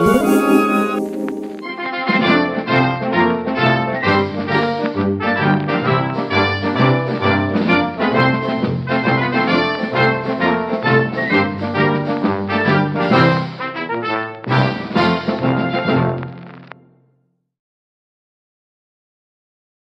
Música